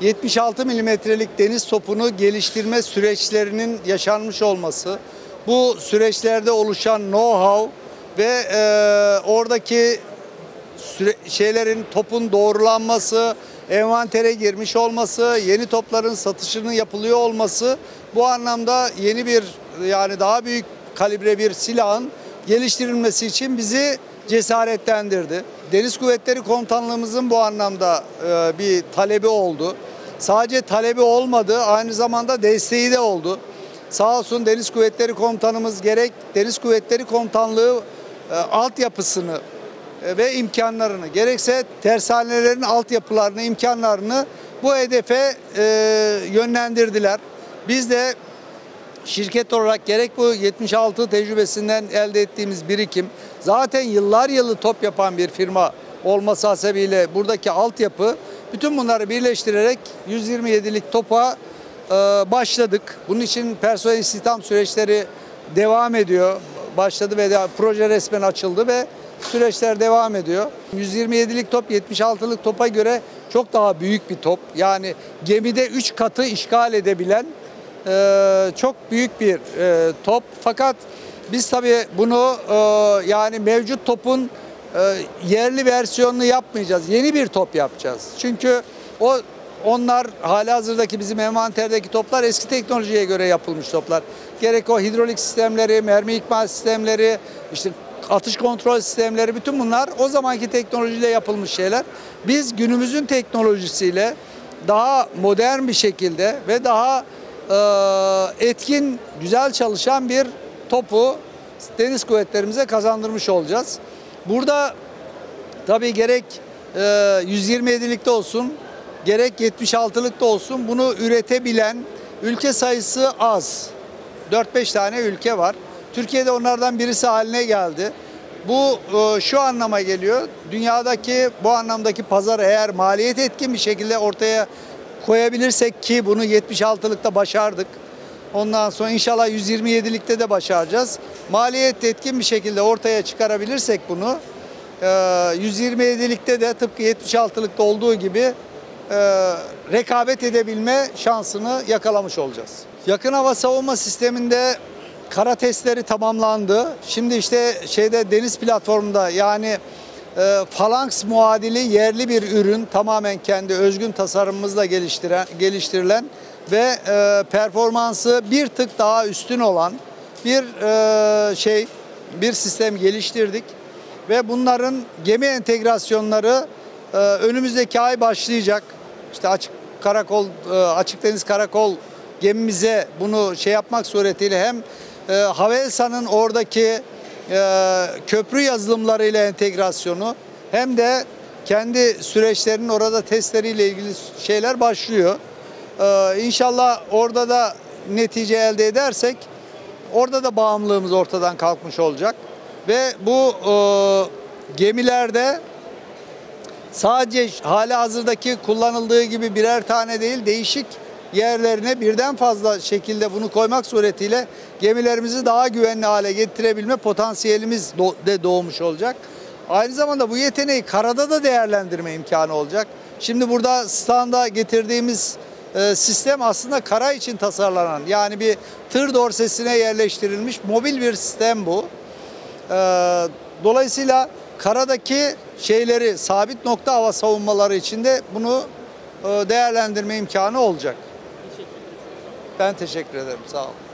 76 milimetrelik deniz topunu geliştirme süreçlerinin yaşanmış olması, bu süreçlerde oluşan know-how ve e, oradaki süre, şeylerin topun doğrulanması, envantere girmiş olması, yeni topların satışının yapılıyor olması bu anlamda yeni bir yani daha büyük kalibre bir silahın geliştirilmesi için bizi cesaretlendirdi. Deniz Kuvvetleri Komutanlığımızın bu anlamda e, bir talebi oldu. Sadece talebi olmadı, aynı zamanda desteği de oldu. Sağ olsun Deniz Kuvvetleri Komutanımız gerek Deniz Kuvvetleri Komutanlığı e, altyapısını e, ve imkanlarını gerekse tersanelerin altyapılarını, imkanlarını bu hedefe e, yönlendirdiler. Biz de şirket olarak gerek bu 76 tecrübesinden elde ettiğimiz birikim zaten yıllar yılı top yapan bir firma olması hasebiyle buradaki altyapı bütün bunları birleştirerek 127'lik topa e, başladık. Bunun için personel istihdam süreçleri devam ediyor. Başladı ve de, proje resmen açıldı ve süreçler devam ediyor. 127'lik top 76'lık topa göre çok daha büyük bir top. Yani gemide 3 katı işgal edebilen e, çok büyük bir e, top. Fakat biz tabii bunu e, yani mevcut topun yerli versiyonunu yapmayacağız. Yeni bir top yapacağız. Çünkü o onlar hala hazırdaki bizim envanterdeki toplar eski teknolojiye göre yapılmış toplar. Gerek o hidrolik sistemleri, mermi ikmal sistemleri, işte atış kontrol sistemleri bütün bunlar o zamanki teknolojiyle yapılmış şeyler. Biz günümüzün teknolojisiyle daha modern bir şekilde ve daha e, etkin, güzel çalışan bir topu deniz kuvvetlerimize kazandırmış olacağız. Burada tabii gerek e, 127'likte olsun, gerek 76'lıkta olsun bunu üretebilen ülke sayısı az. 4-5 tane ülke var. Türkiye'de onlardan birisi haline geldi. Bu e, şu anlama geliyor. Dünyadaki bu anlamdaki pazar eğer maliyet etkin bir şekilde ortaya koyabilirsek ki bunu 76'lıkta başardık. Ondan sonra inşallah 127'likte de başaracağız. Maliyet etkin bir şekilde ortaya çıkarabilirsek bunu e, 127'likte de tıpkı 76'lıkta olduğu gibi e, rekabet edebilme şansını yakalamış olacağız. Yakın hava savunma sisteminde kara testleri tamamlandı. Şimdi işte şeyde deniz platformunda yani e, muadili yerli bir ürün tamamen kendi özgün tasarımımızla geliştiren, geliştirilen ve e, performansı bir tık daha üstün olan bir e, şey bir sistem geliştirdik ve bunların gemi entegrasyonları e, önümüzdeki ay başlayacak. İşte açık karakol e, açık deniz karakol gemimize bunu şey yapmak suretiyle hem e, Havelsan'ın oradaki e, köprü yazılımlarıyla entegrasyonu hem de kendi süreçlerinin orada testleriyle ilgili şeyler başlıyor. Ee, inşallah orada da netice elde edersek orada da bağımlılığımız ortadan kalkmış olacak. Ve bu e, gemilerde sadece hali hazırdaki kullanıldığı gibi birer tane değil değişik yerlerine birden fazla şekilde bunu koymak suretiyle gemilerimizi daha güvenli hale getirebilme potansiyelimiz de doğmuş olacak. Aynı zamanda bu yeteneği karada da değerlendirme imkanı olacak. Şimdi burada standa getirdiğimiz e, sistem aslında kara için tasarlanan yani bir tır dorsesine yerleştirilmiş mobil bir sistem bu. E, dolayısıyla karadaki şeyleri sabit nokta hava savunmaları içinde bunu e, değerlendirme imkanı olacak. Ben teşekkür ederim. Sağ olun.